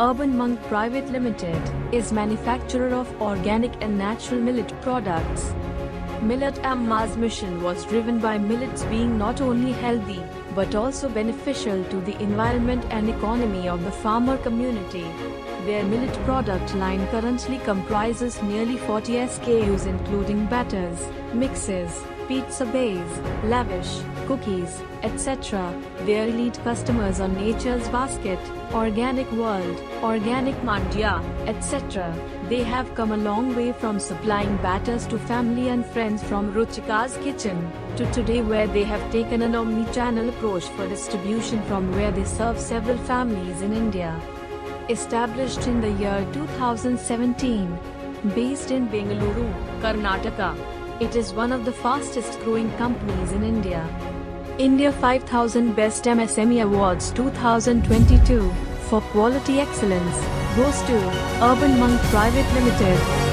Urban Monk Private Limited is manufacturer of organic and natural millet products. Millet Amma's mission was driven by millets being not only healthy but also beneficial to the environment and economy of the farmer community. Their millet product line currently comprises nearly 40 SKUs including batters, mixes, pizza base, lavash, cookies, etc. Their elite customers are Nature's Basket, Organic World, Organic Mandya, etc. They have come a long way from supplying batters to family and friends from Ruchika's kitchen to today where they have taken an omni-channel approach for distribution from where they serve several families in India. Established in the year 2017, based in Bengaluru, Karnataka, it is one of the fastest growing companies in India. India 5000 Best MSME Awards 2022 for quality excellence goes to Urban Monk Private Limited.